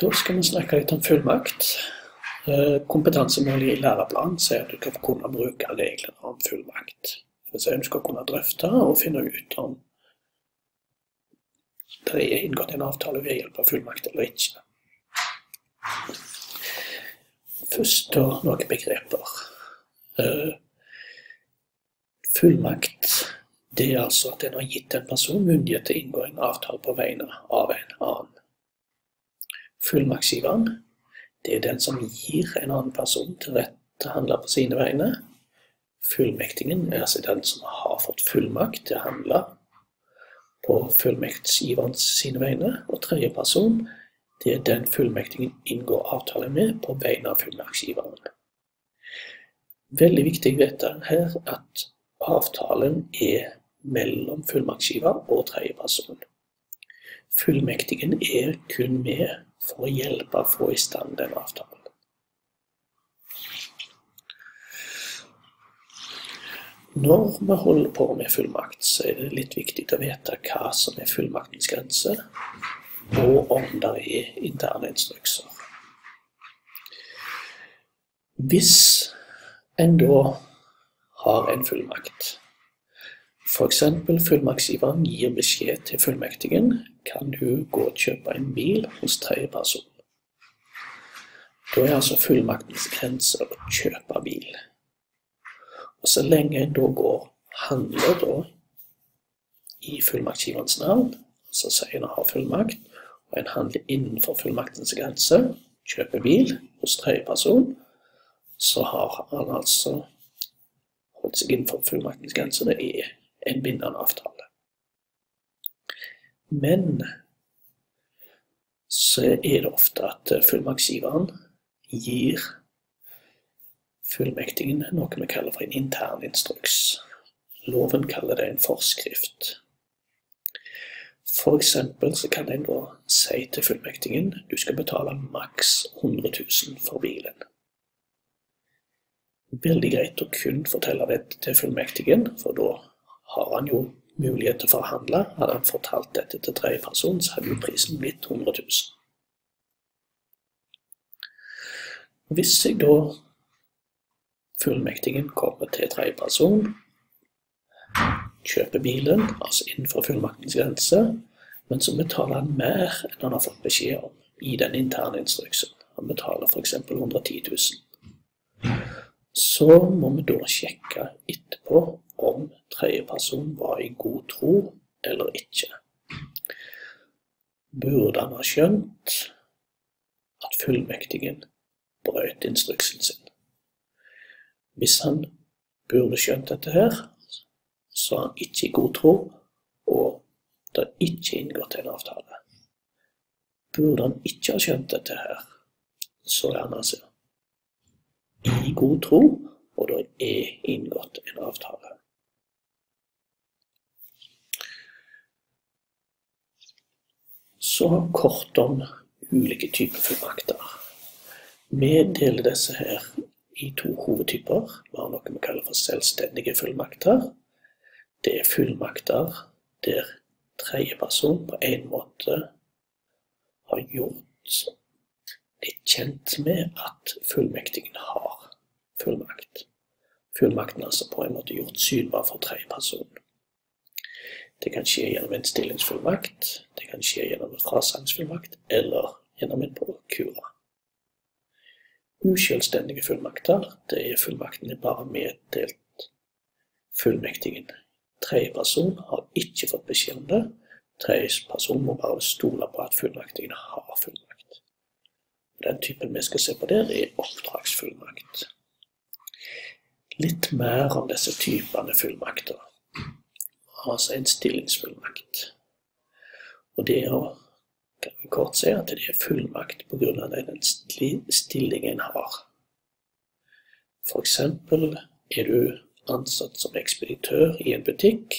Da skal vi snakke litt om fullmakt. Eh, kompetansemålet i læreplanen sier at du skal kunne bruke reglene om fullmakt. Vil si du skal kunne drøfte og finne ut om det er inngått en avtale ved hjelp av fullmakt eller ikke. Først da noen begreper. Eh, fullmakt det er altså at en har gitt en person myndighet til å inngå en avtale på vegne av en annen. Fullmaktsgiveren, det er den som gir en annen person til rett til å handle på sine vegne. Fullmektingen er altså den som har fått fullmakt til å handle på fullmektsgiverens sine vegne. Og tredje person, det er den fullmektingen inngår avtale med på vegne av fullmaktsgiveren. Veldig viktig å vite her at avtalen er mellom fullmaktsgiver og tredjeperson. Fullmektigen er kun med for å hjelpe å få i stand den avtalen. Når vi holder på med fullmakt, så er det litt viktig å vite hva som er fullmaktens grense, og om det er interne instrukser. Hvis en da har en fullmakt, F.eks. fullmaktsgiveren gir beskjed til fullmektigen kan du gå og kjøpe en bil hos tredjeperson. Da er altså fullmaktens grense å kjøpe bil. Og så lenge en da går handler da i fullmaktsgiverens navn, så sier en har fullmakt, og en handler innenfor fullmaktens grense, kjøper bil hos tredjeperson, så har han altså holdt seg innenfor fullmaktens grense. Det er en bindende avtale. Men så er det ofte at fullmaktsgiveren gir fullmektigen noe vi kaller for en intern instruks. Loven kaller det en forskrift. For eksempel så kan en da si til fullmektigen du skal betale maks 100 000 for bilen. Veldig greit å kun fortelle dette til fullmektigen, for da har han jo mulighet til å forhandle. Hadde han fortalt dette til tredjeperson, så hadde jo prisen blitt 100 000. Hvis jeg da fullmektigen kommer til tredjeperson, kjøper bilen, altså innenfor fullmaktens grense, men så betaler han mer enn han har fått beskjed om i den interne instruksen. Han betaler f.eks. 110 000. Så må vi da sjekke etterpå om tredjeperson var i god tro eller ikke. Burde han ha skjønt at fullmektigen brøt instruksen sin? Hvis han burde skjønt dette her, så er han ikke i god tro, og det er ikke inngått en avtale. Burde han ikke ha skjønt dette her, så er han altså i god tro, og det er inngått en avtale. Så kort om ulike typer fullmakter. Vi deler disse her i to hovedtyper. Vi har noe vi kaller for selvstendige fullmakter. Det er fullmakter der tredjeperson på en måte har gjort er kjent med at fullmektigen har fullmakt. Fullmakten er altså på en måte gjort synbar for tredjeperson. Det kan skje gjennom en stillingsfullmakt, det kan skje gjennom en frasangsfullmakt eller gjennom en prokura. Uselvstendige fullmakter, det er fullmaktene bare meddelt fullmektigen. Tredjeperson har ikke fått beskjed om det. Tredjeperson må bare stole på at fullmaktigen har fullmakt. Den typen vi skal se på der, er oppdragsfullmakt. Litt mer om disse typene fullmakter altså en stillingsfullmakt. Og det å kan vi kort si at det er fullmakt av den stillingen en har. Eksempel er du ansatt som ekspeditør i en butikk,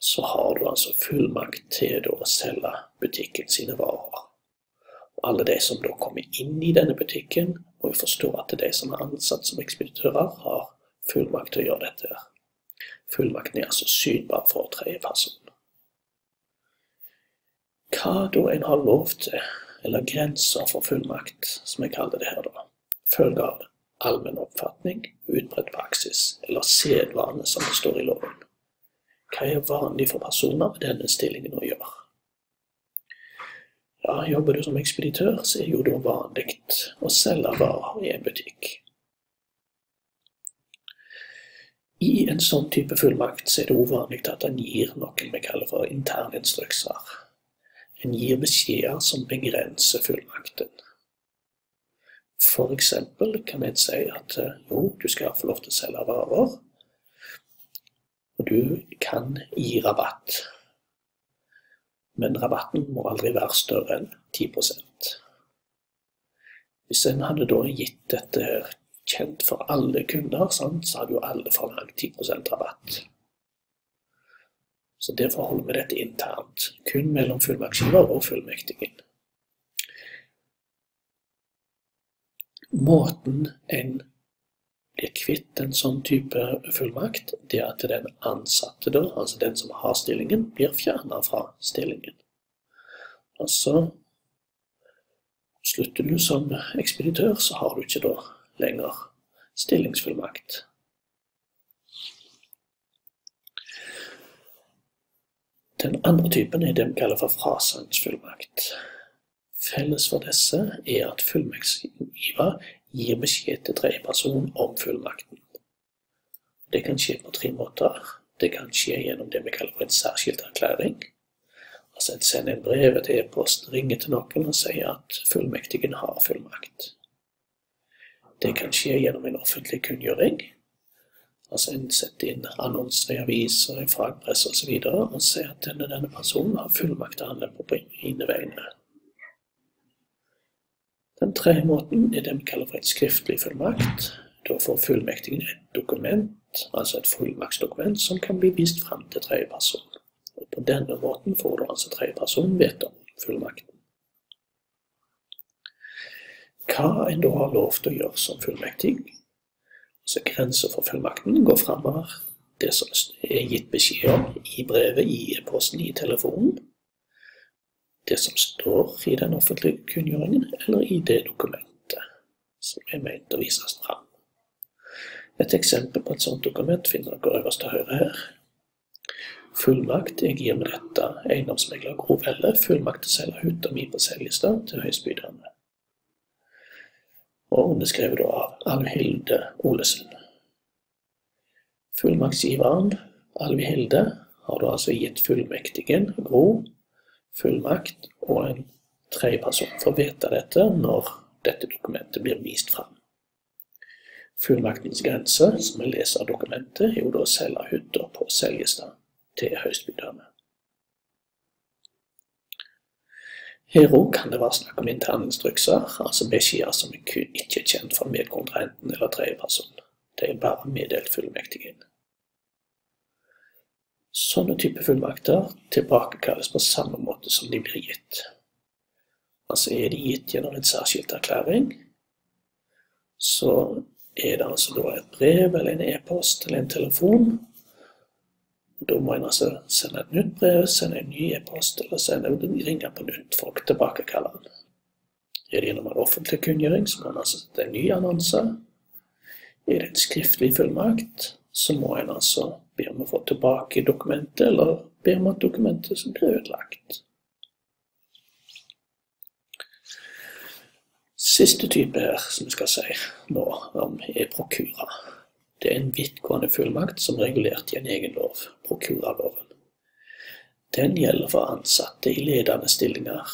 så har du altså fullmakt til å selge butikken sine varer. Og alle de som da kommer inn i denne butikken, må jo forstå at de som er ansatt som ekspeditører, har fullmakt til å gjøre dette. Fullmakten er altså synbar for tredjeperson. Hva da en har lov til eller grenser for fullmakt, som jeg kaller det her, da, følger av allmenn oppfatning, utbredt praksis eller sedvane, som det står i loven. Hva er vanlig for personer med denne stillingen å gjøre? Ja, Jobber du som ekspeditør, så er jo da vanlig å selge varer i en butikk. I en sånn type fullmakt så er det uvanlig at en gir noe vi kaller for interninstrukser. En gir beskjeder som begrenser fullmakten. Eksempel kan en si at eh, jo, du skal få lov til å selge varer, og du kan gi rabatt. Men rabatten må aldri være større enn 10 Hvis en hadde da gitt dette her kjent for alle kunder, sant, så hadde jo alle forlangt 10% rabatt. Så derfor holder vi dette internt, kun mellom fullmaktsgiver og fullmektigen. Måten en blir kvitt en sånn type fullmakt, det er at den ansatte, da, altså den som har stillingen, blir fjerna fra stillingen. Og så Slutter du som ekspeditør, så har du ikke da lenger stillingsfullmakt. Den andre typen er det vi kaller for frasangsfullmakt. Felles for disse er at fullmaktsgiver gir beskjed til tredjeperson om fullmakten. Det kan skje på tre måter. Det kan skje gjennom det vi kaller for en særskilt erklæring. Altså en sender en brev, et e-post, ringer til noen og sier at fullmektigen har fullmakt. Det kan skje gjennom en offentlig kunngjøring. Altså en setter inn annonser i aviser, i fagpresse osv. Og, så og ser at denne, denne personen har fullmakt til å handle på mine vegne. Den tredje måten er det vi kaller for et skriftlig fullmakt. Da får fullmektigen et dokument, altså et fullmaktsdokument, som kan bli vist fram til tredje person. Og på denne måten får du altså tredje person vite om fullmakten hva en da har lov til å gjøre som fullmektig. Så grenser for fullmakten går framover det som er gitt beskjed om i brevet, i e-posten, i telefonen. Det som står i den offentlige kunngjøringen, eller i det dokumentet som er ment å vises fram. Et eksempel på et sånt dokument finner dere øverst til høyre her. Fullmakt. Jeg gir med dette eiendomsmegler Gro Velle fullmakt til å selge hytta mi på Seljestad til høystbydende og underskrevet av Alvhilde Olesen. Fullmaktsgiveren, Alvhilde, har da altså gitt fullmektigen, Gro, fullmakt, og en tredjeperson får vite dette når dette dokumentet blir vist fram. Fullmaktens grense, som vi leser av dokumentet, er jo da å selge hytta på Seljestad til høystbydende. Her òg kan det være snakk om interne instrukser, altså beskjeder som er kun ikke er kjent for medkontrahenten eller tredjeperson. Det er bare meddelt fullmektigen. Sånne type fullmakter tilbakekalles på samme måte som de blir gitt. Altså er de gitt gjennom en særskilt erklæring, så er det altså da et brev eller en e-post eller en telefon da må en altså sende et nytt brev, sende en ny e-post eller sende, ringe på nytt for å tilbakekalle den. Er det gjennom en offentlig kunngjøring, så må en altså sette en ny annonse. Er det en skriftlig fullmakt, så må en altså be om å få tilbake dokumentet, eller be om at dokumentet blir ødelagt. Siste type her, som vi skal si nå, om er prokura. Det en vidtgående fullmakt som er regulert i en egen lov, prokuraloven. Den gjelder for ansatte i ledende stillinger.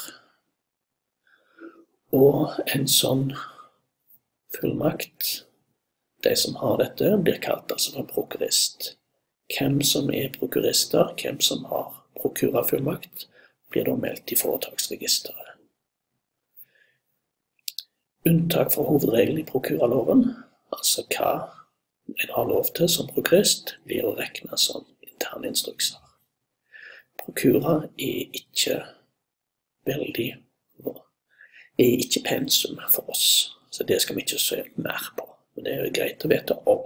Og en sånn fullmakt, de som har dette, blir kalt altså for prokurist. Hvem som er prokurister, hvem som har prokurafullmakt, blir da meldt i foretaksregisteret. Unntak fra hovedregelen i prokuraloven, altså hva en har lov til som prokurist, blir å regne som interninstrukser. Prokura er ikke veldig er ikke pensum for oss, så det skal vi ikke se mer på. Men det er greit å vite om.